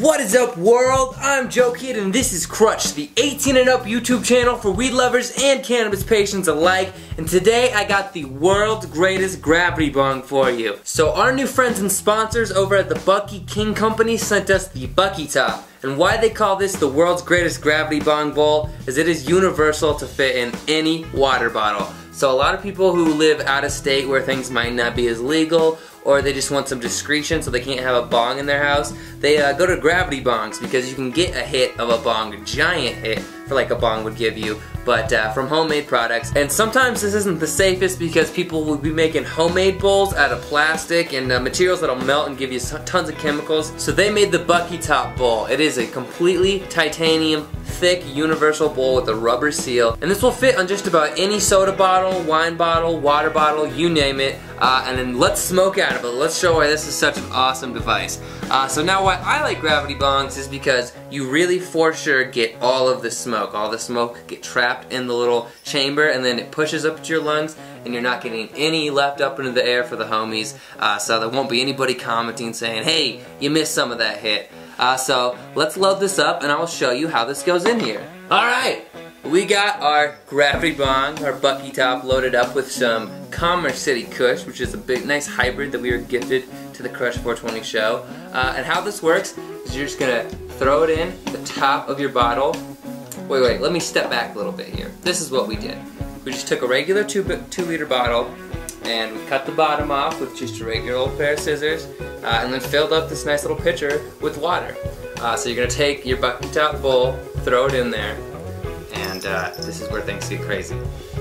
What is up world? I'm Joe Kid and this is Crutch, the 18 and up YouTube channel for weed lovers and cannabis patients alike. And today I got the world's greatest gravity bong for you. So our new friends and sponsors over at the Bucky King Company sent us the Bucky Top. And why they call this the world's greatest gravity bong bowl is it is universal to fit in any water bottle. So a lot of people who live out of state where things might not be as legal or they just want some discretion so they can't have a bong in their house, they uh, go to gravity bongs because you can get a hit of a bong, a giant hit for like a bong would give you, but uh, from homemade products. And sometimes this isn't the safest because people will be making homemade bowls out of plastic and uh, materials that'll melt and give you tons of chemicals. So they made the Bucky Top Bowl. It is a completely titanium thick universal bowl with a rubber seal and this will fit on just about any soda bottle, wine bottle, water bottle, you name it uh, and then let's smoke out of it. Let's show why this is such an awesome device. Uh, so now why I like gravity bongs is because you really for sure get all of the smoke. All the smoke get trapped in the little chamber and then it pushes up to your lungs and you're not getting any left up into the air for the homies. Uh, so there won't be anybody commenting saying, hey, you missed some of that hit. Uh, so let's load this up and I'll show you how this goes in here. Alright, we got our gravity bong, our Bucky top loaded up with some Commerce City Kush, which is a big, nice hybrid that we were gifted to the Crutch 420 show. Uh, and how this works is you're just gonna throw it in the top of your bottle. Wait, wait, let me step back a little bit here. This is what we did. We just took a regular two, two liter bottle and we cut the bottom off with just a regular old pair of scissors uh, and then filled up this nice little pitcher with water. Uh, so you're gonna take your Bucky top bowl, throw it in there, and uh, this is where things get crazy.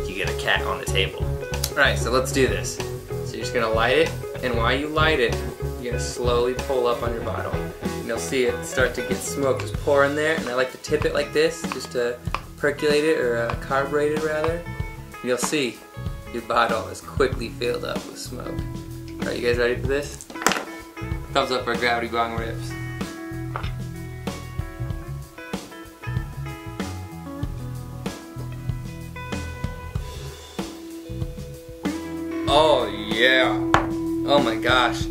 You get a cat on the table. Alright, so let's do this. So you're just gonna light it, and while you light it, you're gonna slowly pull up on your bottle. And you'll see it start to get smoke just pour in there, and I like to tip it like this, just to percolate it, or uh, carburate it rather. And you'll see your bottle is quickly filled up with smoke. Alright, you guys ready for this? Thumbs up for Gravity Bong Rips. Oh yeah. Oh my gosh.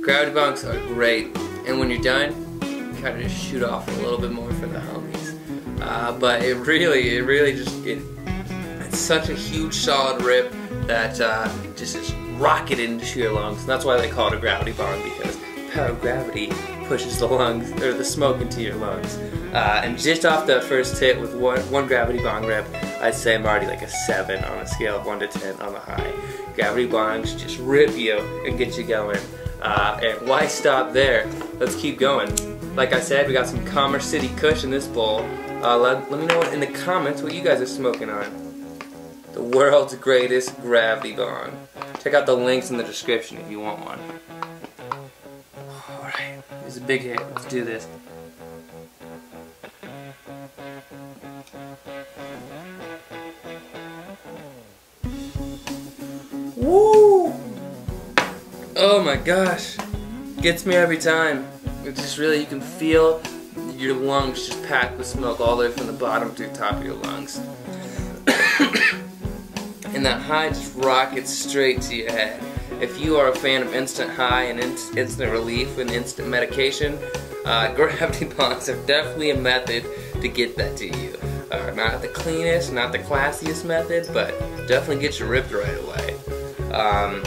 Gravity bongs are great. And when you're done, you kind of just shoot off a little bit more for the homies. Uh, but it really, it really just, it, it's such a huge solid rip that uh, just is rocketed into your lungs. And that's why they call it a gravity bong because power of gravity pushes the lungs or the smoke into your lungs. Uh, and just off that first hit with one, one gravity bong rip, I'd say I'm already like a 7 on a scale of 1 to 10 on the high. Gravity bongs just rip you and get you going. Uh, and why stop there? Let's keep going. Like I said, we got some Commerce City Kush in this bowl. Uh, let, let me know in the comments what you guys are smoking on. The world's greatest gravity bong. Check out the links in the description if you want one. Alright, it's a big hit. Let's do this. Woo! Oh my gosh. Gets me every time. It's just really, you can feel your lungs just packed with smoke all the way from the bottom to the top of your lungs. and that high just rockets straight to your head. If you are a fan of instant high and in instant relief and instant medication, uh, gravity bongs are definitely a method to get that to you. Uh, not the cleanest, not the classiest method, but definitely get you ripped right away. Um,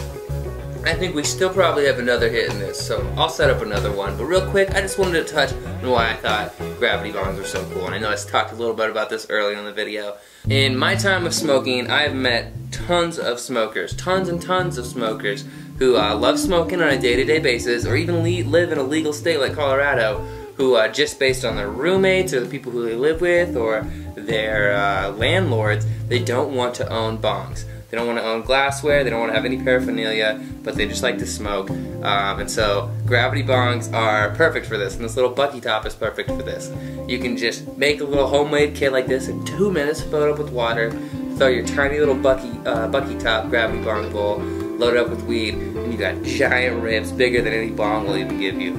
I think we still probably have another hit in this, so I'll set up another one. But real quick, I just wanted to touch on why I thought gravity bongs were so cool. And I know I talked a little bit about this early in the video. In my time of smoking, I've met tons of smokers, tons and tons of smokers who uh, love smoking on a day-to-day -day basis, or even live in a legal state like Colorado, who uh, just based on their roommates or the people who they live with or their uh, landlords, they don't want to own bongs. They don't want to own glassware, they don't want to have any paraphernalia, but they just like to smoke. Um, and so gravity bongs are perfect for this, and this little Bucky top is perfect for this. You can just make a little homemade kit like this in two minutes, fill it up with water, throw your tiny little Bucky, uh, Bucky top gravity bong bowl, load it up with weed, and you got giant rips bigger than any bong will even give you.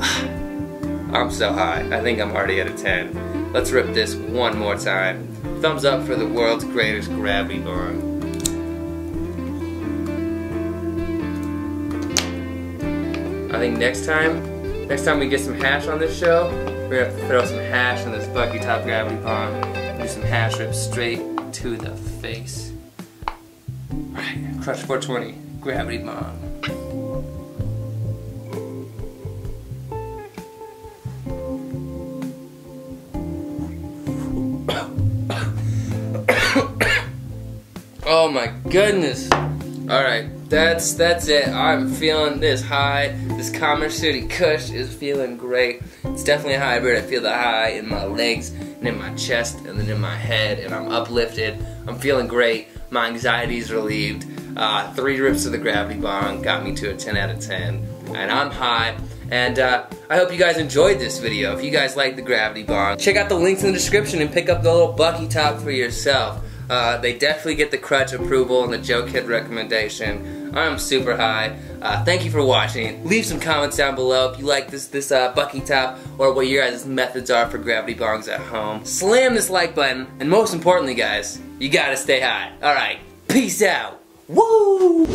I'm so high. I think I'm already at a 10. Let's rip this one more time. Thumbs up for the world's greatest gravity bong. I think next time Next time we get some hash on this show, we're gonna throw some hash on this Bucky Top Gravity Bong. Do some hash rips straight to the face. Alright, Crutch 420, Gravity Bong. oh my goodness. Alright, that's that's it. I'm feeling this high. This Commerce City Kush is feeling great. It's definitely a hybrid. I feel the high in my legs and in my chest and then in my head and I'm uplifted. I'm feeling great. My anxiety is relieved. Uh, three rips of the gravity bong got me to a 10 out of 10. And I'm high. And uh, I hope you guys enjoyed this video. If you guys like the gravity bong, check out the links in the description and pick up the little Bucky top for yourself. Uh, they definitely get the crutch approval and the Joe Kid recommendation. I'm super high. Uh, thank you for watching. Leave some comments down below if you like this this uh, Bucky top or what your guys' methods are for gravity bongs at home. Slam this like button, and most importantly, guys, you gotta stay high. All right, peace out. Woo!